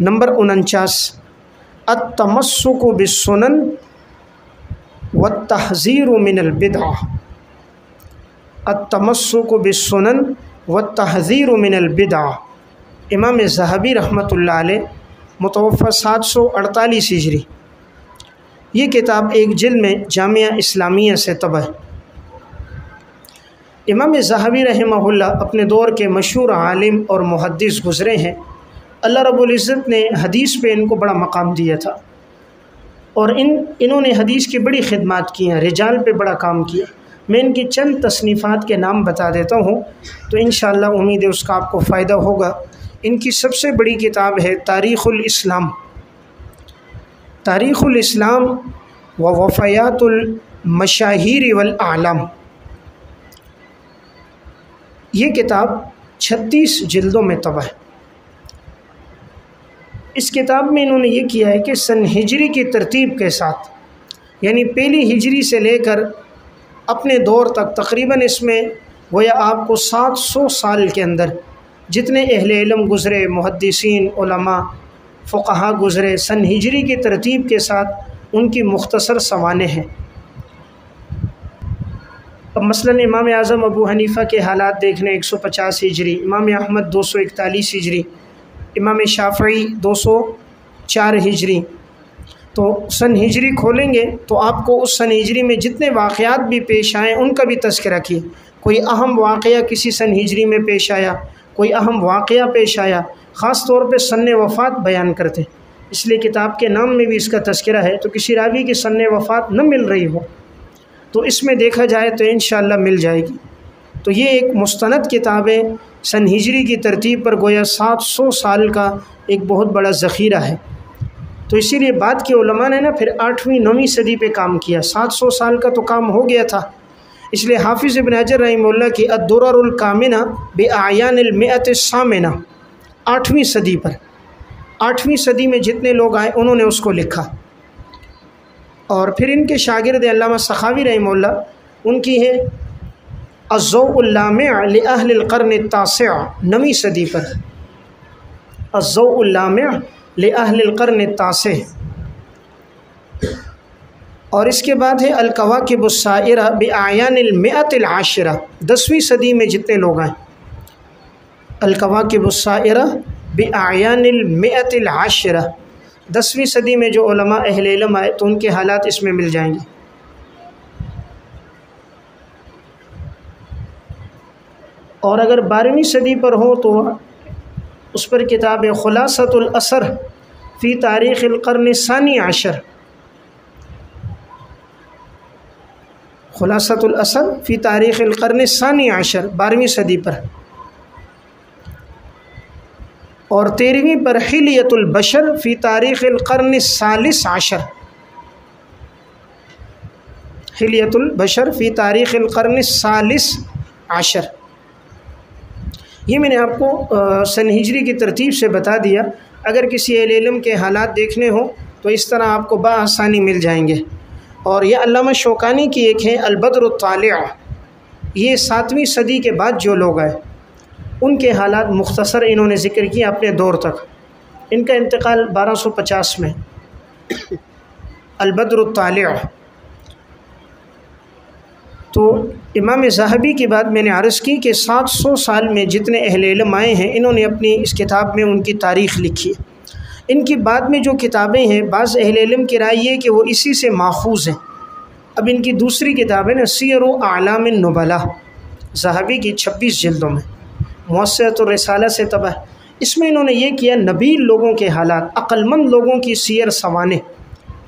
Number उनचास अतमस्सुक बिसुनन व तहज़ीर मिनलबिदा अतमस्सुक बिसुनन व तहज़ीर मिनलबिदा इमाम जहबी अलैह मुतवफ़ा सात सौ अड़तालीस हिजरी। ये किताब एक जिल में जामिया इस्लामिया से तब इमाम जहाबी रहमहुल्ला अपने दौर के मशहूर आलिम और मुहद्दिस गुज़रे हैं। अल्लाह रब्बुल इज़्ज़त ने हदीस पे इनको बड़ा मकाम दिया था। और इन, इन्होंने हदीस की बड़ी खिदमत की हैं, रिजाल पे बड़ा काम किया। मैं इनकी चंद तसनीफ़ात के नाम बता देता हूँ तो इन उम्मीद है उसका आपको फ़ायदा होगा। इनकी सबसे बड़ी किताब है तारीख़ुल इस्लाम। तारीख़ुल इस्लाम व वफ़ायातुल मशाहिर वल आलम। ये किताब छत्तीस जल्दों में तबाह इस किताब में इन्होंने ये किया है कि सन हिजरी की तरतीब के साथ, यानी पहली हिजरी से लेकर अपने दौर तक तकरीबन इसमें गोया आपको सात सौ साल के अंदर जितने अहल इलम गुज़रे मुहदसिन फ़ुकहा गुज़रे सन हिजरी की तरतीब के साथ उनकी मुख्तसर सवाने हैं। अब मसलन इमाम आज़म अबू हनीफ़ा के हालात देखने एक सौ पचास हिजरी इमाम अहमद दो सौ इकतालीस हिजरी इमाम शाफ़ी दो सौ चार हिजरी। तो सन हिजरी खोलेंगे तो आपको उस सन हिजरी में जितने वाक़ात भी पेश आए, उनका भी तस्करा किए। कोई अहम वाक़ किसी सन हिजरी में पेश आया, कोई अहम वाक़ पेश आया, ख़ास तौर पर सन वफ़ात बयान करते। इसलिए किताब के नाम में भी इसका तस्करा है तो किसी रावी की सन वफ़ात न मिल रही हो तो इसमें देखा जाए तो इन मिल जाएगी। तो ये एक मुस्ंद किताब है। सन हिजरी की तरतीब पर गोया सात सौ साल का एक बहुत बड़ा ज़ख़ीरा है। तो इसीलिए बात की उलमा ने ना फिर आठवीं, नौवीं सदी पे काम किया। सात सौ साल का तो काम हो गया था। इसलिए हाफिज़ इबन अजर रहीमल्ला की अदुरकामिना बे आयानमत सामिना, आठवीं सदी पर। आठवीं सदी में जितने लोग आए, उन्होंने उसको लिखा। और फिर इनके शागिर्द सखावी रहमल्ला उनकी है अज़ोउल्लामक़र्न तास नवी सदी पर। अज़ोउल्लामक़र्न तास। और इसके बाद है अलकवा के अलकवाकबुस्सारा बेआयानमतलआशरा दसवीं सदी में जितने लोग आए अलकवाकबुस्सारा बेआयानमतलआशरा दसवीं सदी में जो अहल आए तो उनके हालात इसमें मिल जाएँगे। और अगर बारहवीं सदी पर हो तो उस पर किताब ख़ुलासतुलअसर फ़ी तारीख़ क़र्न सानी आशर। ख़ुलासतुलअसर फ़ी तारीख़ क़र्न सानी आशर, बारहवीं सदी पर। और तेरहवीं पर हिलियतुलबशर फ़ी तारीख़ क़र्न सालिस आशर। हिलियतुलबशर फ़ी तारीख़ क़र्न सालिस आशर। ये मैंने आपको सन हिजरी की तरतीब से बता दिया। अगर किसी इलम के हालात देखने हो तो इस तरह आपको बसानी मिल जाएँगे। और यह अल्लामा शौकानी की एक है अलबद्रताल ये सातवीं सदी के बाद जो लोग आए, उनके हालात मुख्तसर इन्होंने ज़िक्र किए अपने दौर तक। इनका इंतकाल 1250 में। अलबद्रताल तो इमाम जहबी की बात मैंने अर्ज़ की कि 700 साल में जितने अहल इलम आए हैं, इन्होंने अपनी इस किताब में उनकी तारीख़ लिखी। इनकी बाद में जो किताबें हैं, बाज़ अहल इलम की राय ये कि वो इसी से माखूज़ हैं। अब इनकी दूसरी किताब है ना सीर आलाम नबला, जहाबी की छब्बीस जल्दों में। मौसत रसाला से तबाह। इसमें इन्होंने ये किया नबील लोगों के हालात, अक्लमंद लोगों की सीर सवाने।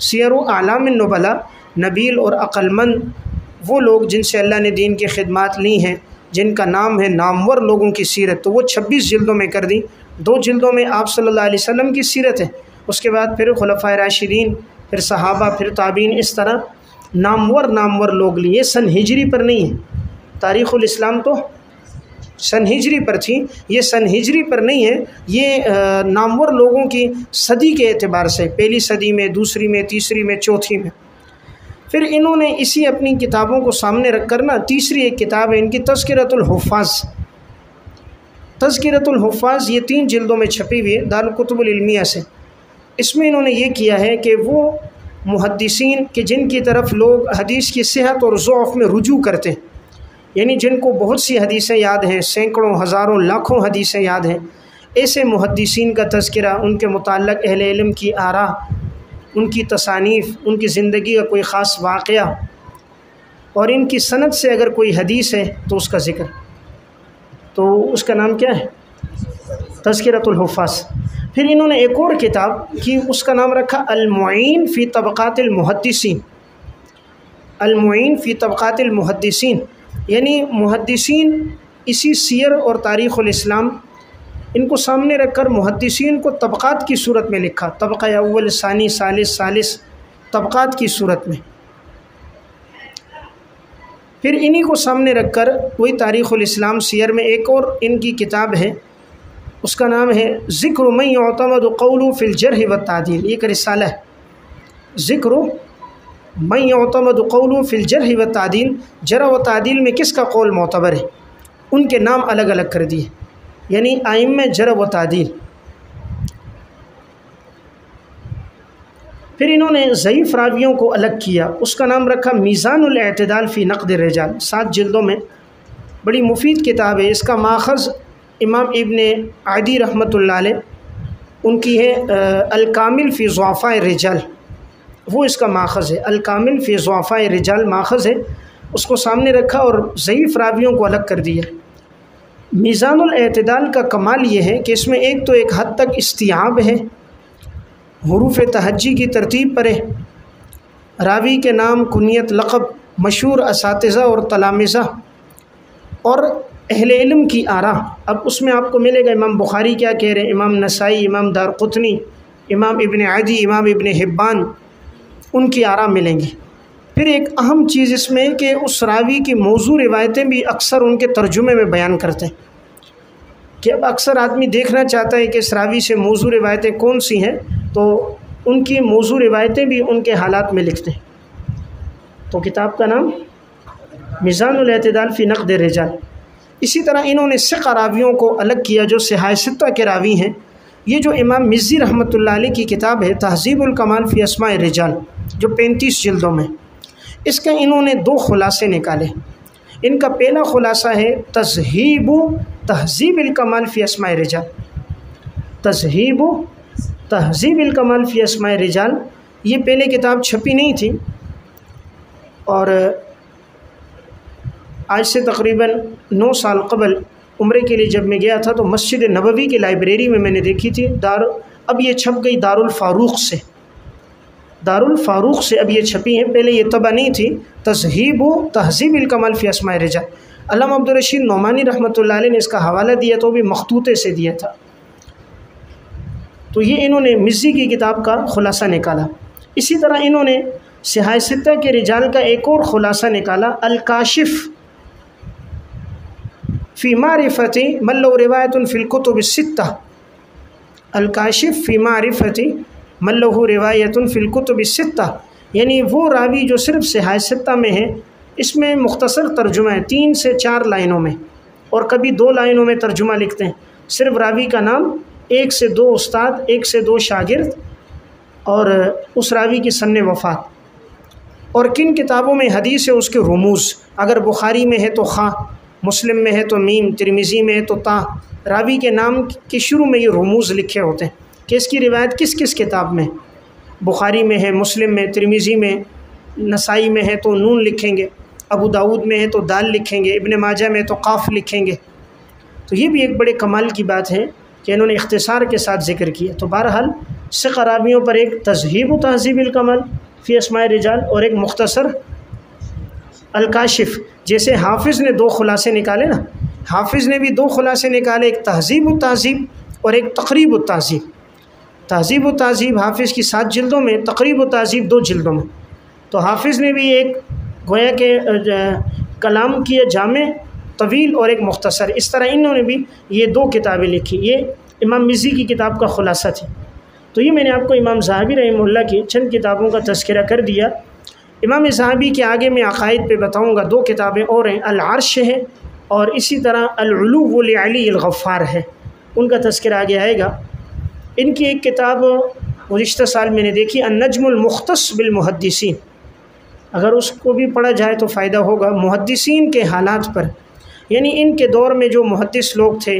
सीर आलाम नबला, नबील और अक्लमंद वो लोग जिनसे अल्लाह ने दीन की खिदमत ली हैं, जिनका नाम है नामवर लोगों की सीरत तो वो छब्बीस जल्दों में कर दी। दो जल्दों में आप अलैहि वसल्लम की सीरत है। उसके बाद फिर खलफ़ा राशिदीन, फिर सहाबा, फिर ताबीन, इस तरह नामवर नामवर लोग लिए। सन हिजरी पर नहीं है। तारीख़ुल इस्लाम तो सन हिजरी पर थी। ये सन हिजरी पर नहीं है। ये नामवर लोगों की सदी के अतबार से, पहली सदी में, दूसरी में, तीसरी में, चौथी में। फिर इन्होंने इसी अपनी किताबों को सामने रख कर ना तीसरी एक किताब है इनकी तस्करतुलहफ़ाज तस्करतुल्हुफ़ाज़ ये तीन जल्दों में छपी हुई है दारकतुबुलमिया से। इसमें इन्होंने ये किया है कि वो मुहदसिन के जिनकी तरफ़ लोग हदीस की सेहत और ज़ौफ़ में रुजू करते हैं। यानी जिनको बहुत सी हदीसें याद हैं, सैकड़ों, हज़ारों, लाखों हदीसें याद हैं, ऐसे मुहदसिन का तस्करा उनके मुतल अहल इल्म की आरा उनकी तसानीफ़, उनकी ज़िंदगी का कोई ख़ास वाक़ और इनकी सनत से अगर कोई हदीस है तो उसका ज़िक्र। तो उसका नाम क्या है? तस्करतुल्हुफ़ास फिर इन्होंने एक और किताब की उसका नाम रखा अलमुइन फ़ी तबक़ातमहदसिन अलमुइन फ़ी तबक़ातमहदसिन यानी मुहदसिन इसी सियर और तारीख़ुलस्लाम इनको सामने रखकर मुहदसिन को तबक़ात की सूरत में लिखा। तबक़ा अव्वल, सानी, सालिस सालिस, तबक़ात की सूरत में। फिर इन्हीं को सामने रखकर वही तारीख़ुलस्लाम सियर में एक और इनकी किताब है। उसका नाम है ज़िक्र मई अतमद कौल फ़िलजर व तादील। एक रिसाला है। ज़िक्र मई अतमद कौल फ़िलजर व तादील। जरा व तादील में किसका कौल मोतबर है? उनके नाम अलग अलग कर दिए। यानी आइम में जर व तादील फिर इन्होंने ज़यीफ़ रावियों को अलग किया। उसका नाम रखा मीज़ानतदाल फ़ी नक़द रजाल। सात जल्दों में बड़ी मुफीद किताब है। इसका माखज़ इमाम इबन आदि रहमत उनकी है अलकामिल फ़ी ज़ुआफ़ा रजाल। वो इसका माखज़ है। अलकामिल फ़ी ज़ुआफ़ा रजाल माखज़ है। उसको सामने रखा और ज़यीफ़ रावियों को अलग कर दिया। मीज़ानतदाल का कमाल ये है कि इसमें एक तो एक हद तक इस्तियाब है हरूफ तहजी की तरतीब पर है। रावी के नाम कुनीत लक़ब, मशहूर इस और तलामज़ा और अहल इल्म की आरा। अब उसमें आपको मिलेगा इमाम बुखारी क्या कह रहे हैं, इमाम नसाई, इमाम दारकुतनी, इमाम इबन आदि, इमाम इबन हिब्बान, उनकी आरा मिलेंगी। फिर एक अहम चीज़ इसमें कि उस रावी की मौजू रिवायतें भी अक्सर उनके तर्जुमे में बयान करते हैं। कि अब अक्सर आदमी देखना चाहता है कि इस रावी से मौजू रिवायतें कौन सी हैं तो उनकी मौजू रिवायतें भी उनके हालात में लिखते हैं। तो किताब का नाम मिज़ानतदाल फ़ी नकद रजाल। इसी तरह इन्होंने सिख रावियों को अलग किया जो सिहायसता के रावी हैं। ये जो इमाम मिज़ी रहमत की किताब है तहज़ीबुलकमाल फ़ी असमा रजाल, जो पैंतीस जल्दों में इसके इन्होंने दो खुलासे निकाले। इनका पहला खुलासा है, तजहीब तहज़ीबुलकमाल फ़ी असमा रजाल। तजहीब तहज़ीबुलकमाल फ़ी असमा रजाल। ये पहले किताब छपी नहीं थी और आज से तकरीबन नौ साल कबल उम्र के लिए जब मैं गया था तो मस्जिद नबवी की लाइब्रेरी में मैंने देखी थी। दार, अब ये छप गई दारुल फ़ारूक से। दारुल फ़ारूक से अब ये छपी हैं। पहले ये तबा नहीं थी। तजहीब तहज़ीब कमल फ़ी रजा। अल्लाह अब्दुलरशीद नोमानी रहमत ने इसका हवाला दिया तो भी मखतूते से दिया था। तो ये इन्होंने मिज़ी की किताब का ख़ुलासा निकाला। इसी तरह इन्होंने सिहायसता के रिजाल का एक और ख़ुलासा निकाला, अलकाशिफ़ फ़ी मारिफती मल्लो फ़िलकुतुबसित्ता अलकाशिफ फ़ी मारिफती मल्लहु रिवायत फ़िलकुतुबसित्ता यानी वो रावी जो सिर्फ़ सिहायसत्ता में है, इसमें मुख्तसर तर्जुमा है, तीन से चार लाइनों में। और कभी दो लाइनों में तर्जुमा लिखते हैं। सिर्फ़ रावी का नाम, एक से दो उस्ताद, एक से दो शागिर्द, और उस रावी की सन वफ़ात। और किन किताबों में हदीस है उसके रमूज़? अगर बुखारी में है तो खा, मुस्लिम में है तो मीम, तिरमिज़ी में है तो ता। रावी के नाम के शुरू में ये रमूज़ लिखे होते हैं। कि इसकी रिवायत किस किस किताब में? बुखारी में है, मुस्लिम में, तिरमिज़ी में, नसाई में है तो नून लिखेंगे, अबू दाऊद में है तो दाल लिखेंगे, इब्न माजा में तो काफ लिखेंगे। तो ये भी एक बड़े कमाल की बात है कि इन्होंने इख्तसार के साथ ज़िक्र किया। तो बहरहाल, सिख अराबियों पर एक तजहीब तहजीब कमल फ़ी असमाय रिजाल और एक मुख्तसर अलकाशिफ़, जैसे हाफिज़ ने दो खुलासे निकाले ना? हाफिज़ ने भी दो खुलासे निकाले, एक तहज़ीब तहज़ीब और एक तकरीब तहज़ीब। तहज़ीब व तहज़ीब हाफिज़ की सात जल्दों में, तकरीब व तहज़ीब दो जल्दों में। तो हाफिज़ ने भी एक गोया के कलाम किया जामे, तवील और एक मुख्तसर। इस तरह इन्होंने भी ये दो किताबें लिखी। ये इमाम मिज़ी की किताब का ख़ुलासा थी। तो ये मैंने आपको इमाम जहाबी रही की चंद किताबों का तस्करा कर दिया। इमाम जहाबी के आगे मैं अकायद पे बताऊँगा दो किताबें और हैं। अल अर्श है और इसी तरह अली गफ़ार है। उनका तस्करा आगे आएगा। इनकी एक किताब गुज्त साल मैंने देखी नजमुलमुख्तस बिलमुहदसिन अगर उसको भी पढ़ा जाए तो फ़ायदा होगा। मुहदसिन के हालात पर, यानी इनके दौर में जो मुहदस लोग थे,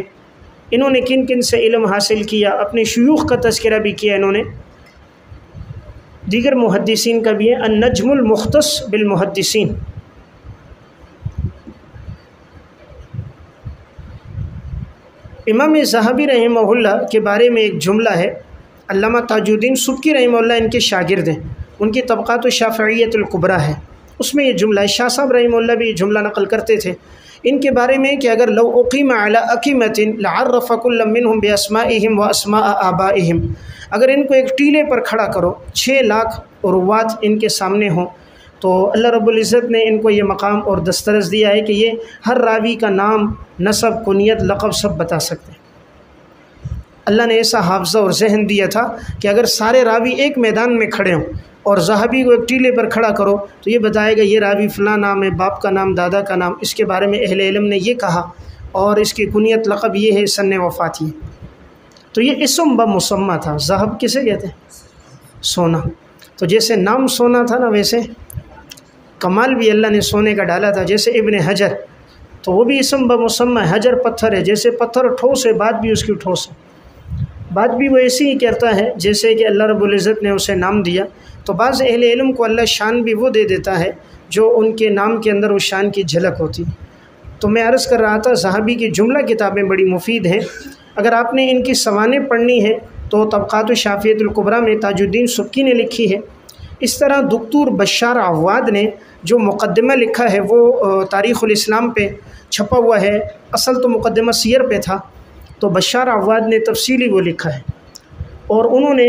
इन्होंने किन किन से इल्म हासिल किया, अपने शयूख का तस्करा भी किया इन्होंने। दीगर मुहदसिन का भी है नजमुलमुख्तस बिलमुहदसिन इमाम जहाबी रहमहुल्ला के बारे में एक जुमला है। अल्लामा ताजुद्दीन सुबकी रहमहुल्ला इनके शागिर्द हैं। उनकी तबक़ात शाफ़ियतुल्कुबरा है। उसमें ये जुमला है। शाह साहब रहमहुल्ला भी ये जुमला नकल करते थे। इनके बारे में कि अगर अला अकीमतिन लारफ़कुल्लमिन बेसमाम व असमा आबाइम अगर इनको एक टीले पर खड़ा करो, छः लाख रुवात इनके सामने हों। तो अल्लाह रब्ज़त ने इनको ये मकाम और दस्तरस दिया है कि ये हर रावी का नाम, नसब कुनीत लक़ब सब बता सकते हैं। अल्लाह ने ऐसा हाफजा और जहन दिया था कि अगर सारे रावी एक मैदान में खड़े हों और जहाबी को एक टीले पर खड़ा करो तो ये बताएगा, ये रावी फ़लाँ नाम है, बाप का नाम, दादा का नाम, इसके बारे में अहल इल्म ने यह कहा, और इसकी कुनीत लक़ब ये है सन वफ़ात तो ये इसम ब मुसम्मा था, जहब किसे कहते हैं? सोना। तो जैसे नाम सोना था ना, वैसे कमाल भी अल्लाह ने सोने का डाला था, जैसे इबन हजर। तो वो भी इसम ब मुसम्मा, हजर पत्थर है, जैसे पत्थर ठोस है बात भी उसकी ठोस है। बात भी वो ऐसी ही करता है, जैसे कि अल्लाह रब्ज़त ने उसे नाम दिया। तो बाज़ अहल इल्म को अल्लाह शान भी वो दे देता है, जो उनके नाम के अंदर उस शान की झलक होती। तो मैं अर्ज़ कर रहा था, साहबी की जुमला किताबें बड़ी मुफीद हैं। अगर आपने इनकी सवानें पढ़नी है तो तबक़ात शाफ़ियतुल्कुबरा में ताजुद्दीन सुक्की ने लिखी है। इस तरह दुक्तूर बशार अवाद ने जो मुकदमा लिखा है वो तारीख़ुलस्लाम पे छपा हुआ है। असल तो मुकदमा सीर पे था तो बशार अवाद ने तफसीली वो लिखा है। और उन्होंने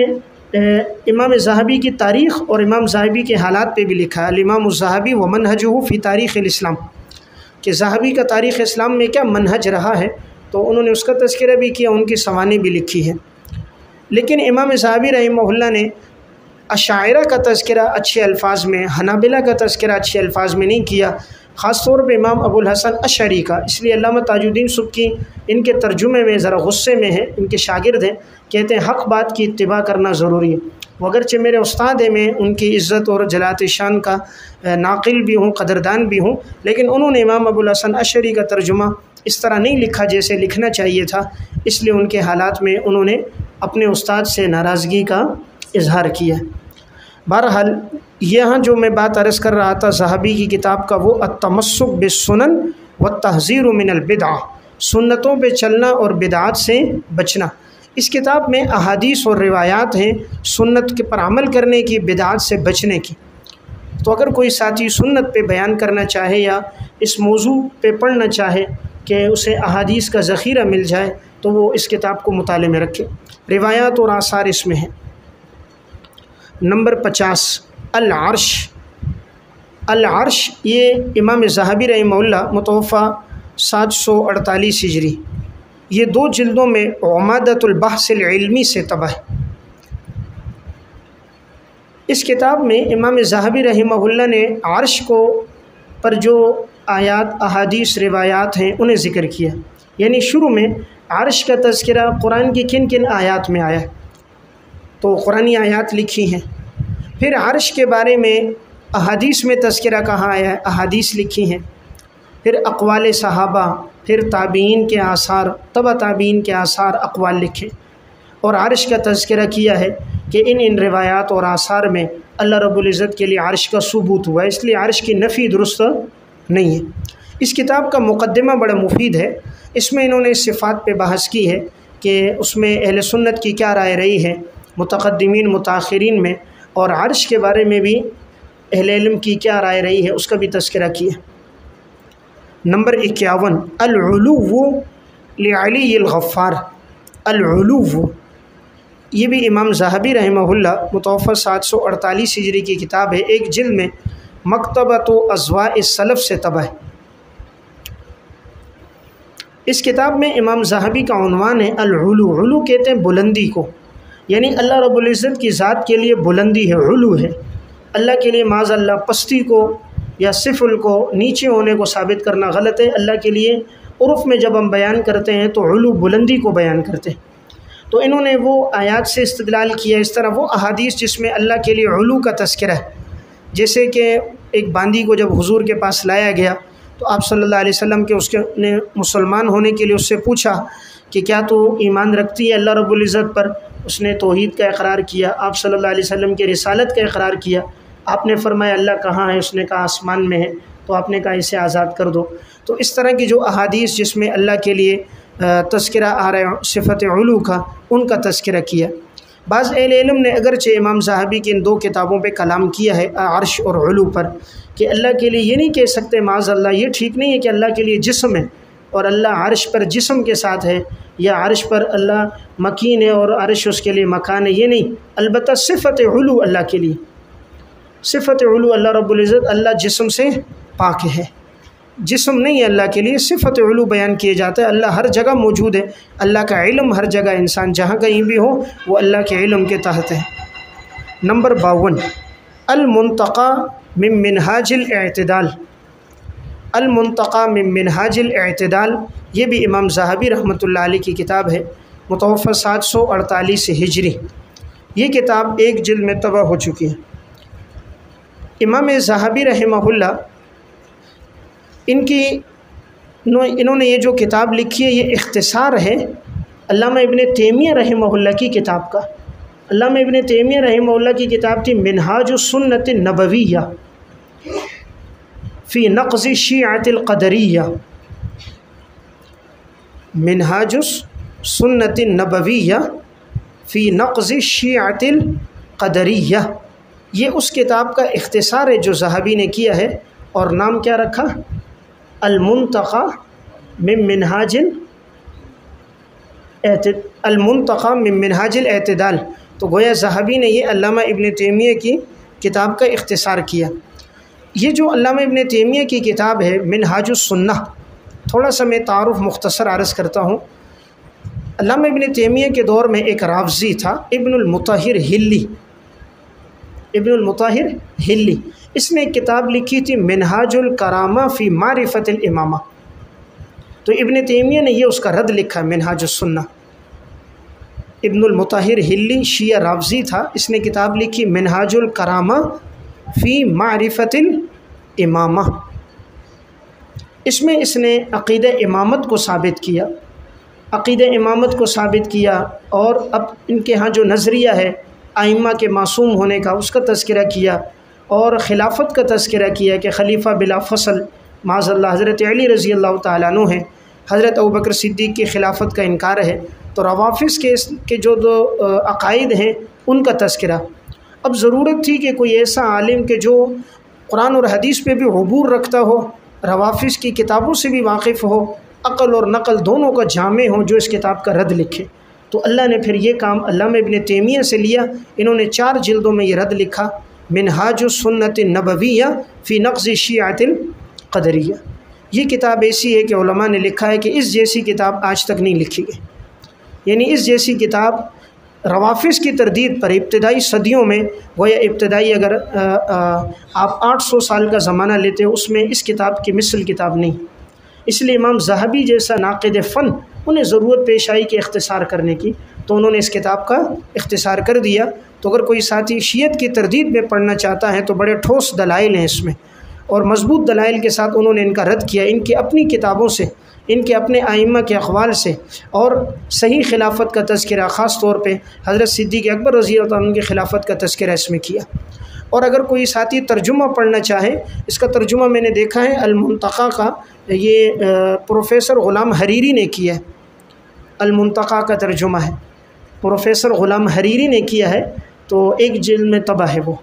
इमाम जहाबी की तारीख़ और इमाम जहाबी के हालात पे भी लिखा है। इमाम जहाबी व मनहज फ़ी तारीख़ इस्लाम, कि जहाबी का तारीख़ इस्लाम में क्या मनहज रहा है? तो उन्होंने उसका तस्करा भी किया, उनकी सवानी भी लिखी है। लेकिन इमाम जहाबी रही ने अशायरा का तस्करा अच्छे अल्फाज में, हनाबिला का तस्करा अच्छे अल्फाज में नहीं किया। ख़ास तौर पर इमाम अबुल हसन अशरी का। इसलिए ताजुद्दीन सुबकी इनके तर्जुमे में ज़रा गुस्से में हैं, इनके शागिर्द हैं, कहते हैं, हक़ बात की इतबा करना ज़रूरी है। अगरचे मेरे उस्ताद हैं, मैं उनकी इज़्ज़त और जलात शान का नाकिल भी हूँ, कदरदान भी हूँ। लेकिन उन्होंने इमाम अबुल हसन अशरी का तर्जुमा इस तरह नहीं लिखा जैसे लिखना चाहिए था। इसलिए उनके हालात में उन्होंने अपने उस्ताद से नाराज़गी का इजहार किया। बहरहाल, यहाँ जो मैं बात अर्ज़ कर रहा था, जहाबी की किताब का, वो अतमसुक बेसुनन व तहज़ीर मिनलबिदा सुन्नतों पे चलना और बिदात से बचना। इस किताब में अहादीस और रिवायात हैं सुन्नत के पर अमल करने की बिदात से बचने की। तो अगर कोई साथी सुन्नत पे बयान करना चाहे या इस मौजू पे पढ़ना चाहे कि उसे अहादीस का ज़ख़ीरा मिल जाए तो वो इस किताब को मुताले में रखे। रिवायात और आसार इसमें हैं। नंबर पचास, अल अर्श अल अर्श ये इमाम जहाबी रहीमल्ला मुतवफ़ा सात सौ अड़तालीस हिजरी। ये दो जिल्दों में अमादतुलबहसलमी से तबाह इस किताब में इमाम जहाबी रहीमल्ला ने अर्श को पर जो आयात, अहादीस, रिवायात हैं, उन्हें ज़िक्र किया। यानी शुरू में अर्श का तस्करा कुरान की किन किन आयात में आया तो कुरानी आयात लिखी हैं। फिर अर्श के बारे में अहादीस में तस्करा कहाँ आया है, अहादीस लिखी हैं। फिर अकवाल सहाबा, फिर ताबीन के आसार, तब ताबीन के आसार अकवाल लिखे। और अर्श का तस्करा किया है कि इन इन रिवायात और आसार में अल्लाह रब्ज़त के लिए अर्श का सबूत हुआ है, इसलिए अर्श की नफ़ी दुरुस्त नहीं है। इस किताब का मुकदमा बड़ा मुफीद है। इसमें इन्होंने सिफ़ात पे बहस की है कि उसमें अहल सुन्नत की क्या राय रही है। मुतकदमीन मुताखरीन में और अर्श के बारे में भी अहल की क्या राय रही है, उसका भी तस्करा किया। नंबर इक्यावन अलूव गफ़ार अलूव ये भी इमाम जहाबी रहमहुल्ला मुतफ़ा सात सौ अड़तालीस हिजरी की किताब है, एक जिल में मकतबा तो अजवा सलफ़ से तबाह इस किताब में इमाम जहाबी का उनवान है अलू कहते हैं बुलंदी को। यानी अल्लाह रब्ज़त की ज़ात के लिए बुलंदी है, उलू है। अल्लाह के लिए माज अल्लाह पस्ती को या सिफुल को नीचे होने को साबित करना गलत है। अल्लाह के लिए उर्फ़ में जब हम बयान करते हैं तो उलू बुलंदी को बयान करते हैं। तो इन्होंने वो आयात से इस्तदलाल किया इस तरह, वो अहादीस जिसमें अल्लाह के लिए उलू का तस्करा है। जैसे कि एक बांदी को जब हुजूर के पास लाया गया तो आप सल्लल्लाहु अलैहि वसल्लम के उसके ने मुसलमान होने के लिए उससे पूछा कि क्या तो ईमान रखती है अल्लाह रब्बुल इज़्ज़त पर? उसने तोहद का इकरार किया, आप सल्लल्लाहु अलैहि वसल्लम के रिसालत का इकरार किया। आपने फरमाया, अल्लाह कहाँ है? उसने कहा, आसमान में है। तो आपने कहा, इसे आज़ाद कर दो। तो इस तरह की जो अहादीस जिसमें अल्लाह के लिए तस्करा आ रहा सिफत उलू का, उनका तस्करा किया। बाज़ इल्म ने अगरचे इमाम साहबी की इन दो किताबों पर कलाम किया है अर्श और उलू पर, कि अल्लाह के लिए ये नहीं कह सकते माज अल्लाह ये ठीक नहीं है कि अल्लाह के लिए जिसम है। और अल्लाह अर्श पर जिसम के साथ है, या अर्श पर अल्लाह मकीन है और अर्श उसके लिए मकान है, ये नहीं। अलबत् सिफ़त उलू अल्लाह के लिए। सिफ़त उलू अल्लाह रब्ज़त अल्लाह जिसम से पाक है। जिसम नहीं है अल्लाह के लिए सिफ़त उलू बयान किए जाता है। अल्लाह हर जगह मौजूद है। अल्लाह का इलम हर जगह इंसान जहाँ कहीं भी हो, वो अल्लाह के इलम के तहत है। नंबर बावन, अलमतक़ा मिम मिनहाजिल अतदाल अलमतक़ा मिम मिनहाजिल अतदाल ये भी इमाम जहाबी अलैह की किताब है मुतवफ़ सात सौ अड़तालीस हिजरी। ये किताब एक जिल्द में तबाह हो चुकी है। इमाम जहाबी रहमहुल्ला इनकी इन्होंने ये जो किताब लिखी है, ये इख्तिसार है अल्लामा इबन तैमिया रहमहुल्ला की किताब का। अल्लामा इबन तैमिया रहमहुल्ला की किताब थी मिनहाज सुन्नत नबविया। फ़ी नक़ज़ शीआतलक़दरिया मिनहाज सुन्नत नबविया, फ़ी नक़ज़ शीआतलक़दरिया ये उस किताब का इख्तिसार है जो जहाबी ने किया है। और नाम क्या रखा? अलमुनतखा मिम मिनहाजिल अलमुनतखा मिम मिनहाजिल एतदाल। तो गोया जहाबी ने ये अल्लामा इब्न तैमिया की किताब का इख्तिसार किया। ये जो अल्लामा इब्न तैमिया की किताब है मिनहाजुसन्ना थोड़ा सा मैं तारुफ मुख्तसर अर्ज़ करता हूँ। अल्लामा इब्न तैमिया के दौर में एक रावजी था, इब्नुल हिल्ली। इब्नुल हिल्ली। इसने एक किताब लिखी थी, मिनहाजुल करामा फ़ी मारिफत इमामा। तो इब्न तैमिया ने यह उसका रद्द लिखा मिनहाजुसन्ना इब्नुल हिल्ली शिया रावजी था, इसने किताब लिखी, मिनहाजुल करामा फ़ी मारिफत इमामा। इसमें इसने अक़ीद इमामत को साबित किया। अक़ीद इमामत को साबित किया और अब इनके यहाँ जो नज़रिया है, आइमा के मासूम होने का, उसका तस्करा किया और ख़िलाफ़त का तस्करा किया कि खलीफ़ा बिला फ़सल माज़ल्ला हज़रत अली रज़ी अल्लाह तु है। हज़रत अबकर सिद्दीक़ की खिलाफत का इनकार है। तो रवाफ़िस के के जो दो अकायद हैं, उनका तस्करा अब ज़रूरत थी कि कोई ऐसा आलिम के जो कुरान और हदीस पे भी अबूर रखता हो रवाफ़िस की किताबों से भी वाकिफ़ हो, अक़ल और नकल दोनों का जामे हो जो इस किताब का रद्द लिखे। तो अल्लाह ने फिर ये काम अल्लाह इबन तैमिया से लिया। इन्होंने चार जिल्दों में ये रद्द लिखा। मिनहाज सुन्नत नबविया फ़ी नक़ज़ शीआतिल क़दरिया। ये किताब ऐसी है कि ने लिखा है कि इस जैसी किताब आज तक नहीं लिखी गई। यानी इस जैसी किताब रवाफ़िस की तरदीद पर इब्तदाई सदियों में गोया इब्तदाई अगर आ, आ, आप 800 साल का ज़माना लेते हो उसमें इस किताब की मिसल किताब नहीं। इसलिए इमाम जहाबी जैसा नाकद फ़न उन्हें ज़रूरत पेश आई कि अख्तसार करने की तो उन्होंने इस किताब का अख्तसार कर दिया। तो अगर कोई साथी शीयत की तरदीद में पढ़ना चाहता है तो बड़े ठोस दलाइल हैं इसमें और मज़बूत दलाइल के साथ उन्होंने इनका रद्द किया। इनकी अपनी किताबों से इनके अपने आइमा के अखबाल से और सही खिलाफत का तस्करा ख़ास तौर पर हज़रत सिद्दीक अकबर रज़ी की खिलाफत का तस्करा इसमें किया। और अगर कोई साथी तर्जुमा पढ़ना चाहे, इसका तर्जुमा मैंने देखा है, अलमतक़ा का, ये प्रोफेसर ग़ुलाम हरीरी ने किया है। अलमतक़ा का तर्जुमा है। प्रोफेसर ग़ुलाम हरीरी ने किया है तो एक जेल में तबाह है वो।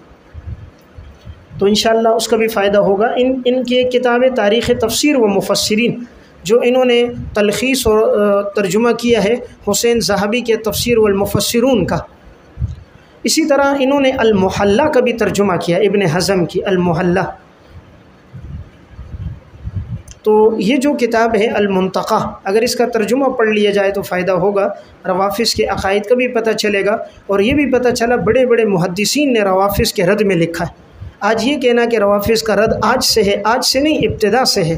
तो इन उसका भी फ़ायदा होगा। इन, इनकी एक किताबें तारीख़ तफसर व मुफसरीन जो इन्होंने तलखीस और तर्जुमा किया है, हुसैन जहाबी के तफसर वमफ़सरून का। इसी तरह इन्होंने अलमहल्ला का भी तर्जुमा किया, इबन हज़म की अलमहल्ला। तो ये जो किताब है अलमतक़ा, अगर इसका तर्जुमा पढ़ लिया जाए तो फ़ायदा होगा, रवाफ़िस के अकायद का भी पता चलेगा, और ये भी पता चला बड़े बड़े मुहदसिन ने रवाफ़िस के रद में लिखा है। आज ये कहना कि रवाफिज़ का रद्द आज से है, आज से नहीं, इब्तदा से है।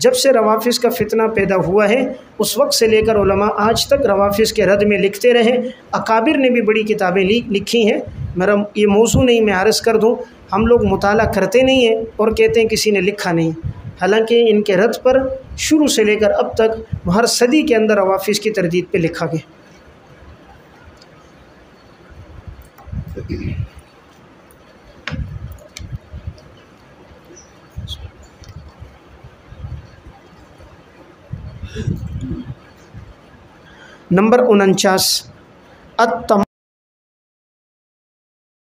जब से रवाफिज़ का फितना पैदा हुआ है, उस वक्त से लेकर उलमा आज तक रवाफिस के रद में लिखते रहे। अकाबिर ने भी बड़ी किताबें लिखी हैं। मेरा ये मौजू नहीं, मैं अर्ज़ कर दूँ। हम लोग मुताल करते नहीं हैं और कहते हैं किसी ने लिखा नहीं। हालाँकि इनके रद पर शुरू से लेकर अब तक हर सदी के अंदर रवाफिज़ की तरदीद पर लिखा गया। नंबर उनचास अतम